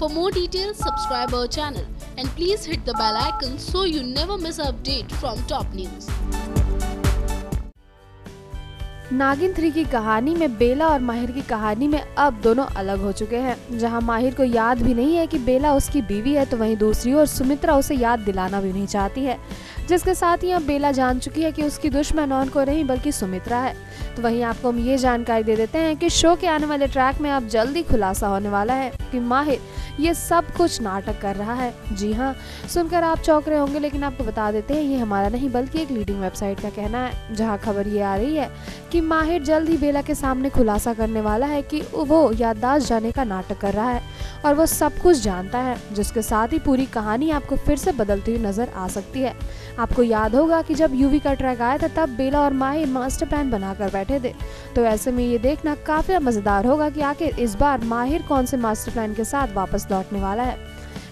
For more details, subscribe our channel and please hit the bell icon so you never miss an update from top news. Naagin three की कहानी में बेला और माहिर की कहानी में अब दोनों अलग हो चुके हैं जहाँ माहिर को याद भी नहीं है कि बेला उसकी बीवी है तो वहीं दूसरी ओर सुमित्रा उसे याद दिलाना भी नहीं चाहती है जिसके साथ ही अब बेला जान चुकी है कि उसकी दुश्मन और को नहीं, बल्कि सुमित्रा है। तो वहीं आपको हम ये जानकारी दे देते हैं कि शो के आने वाले ट्रैक में अब जल्दी खुलासा होने वाला है कि माहिर ये सब कुछ नाटक कर रहा है। जी हाँ सुनकर आप चौंक रहे होंगे, लेकिन आपको बता देते हैं, ये हमारा नहीं, बल्कि एक लीडिंग वेबसाइट का कहना है, जहाँ खबर ये आ रही है कि माहिर जल्द ही बेला के सामने खुलासा करने वाला है कि वो याददाश्त जाने का नाटक कर रहा है। और वो सब कुछ जानता है, जिसके साथ ही पूरी कहानी आपको फिर से बदलती हुई नज़र आ सकती है। आपको याद होगा कि जब यूवी का ट्रैक आया था, तब बेला और माहिर मास्टर प्लान बनाकर बैठे थे। तो ऐसे में ये देखना काफ़ी मज़ेदार होगा कि आखिर इस बार माहिर कौन से मास्टर प्लान के साथ वापस लौटने वाला है।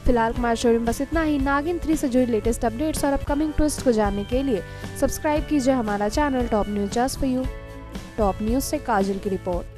फ़िलहाल कुमार शोरूम बस इतना ही। नागिन थ्री से जुड़ी लेटेस्ट अपडेट्स और अपकमिंग ट्विस्ट को जानने के लिए सब्सक्राइब कीजिए हमारा channel top news just for you. Top news से काजल की रिपोर्ट।